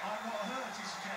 I'm not hurt,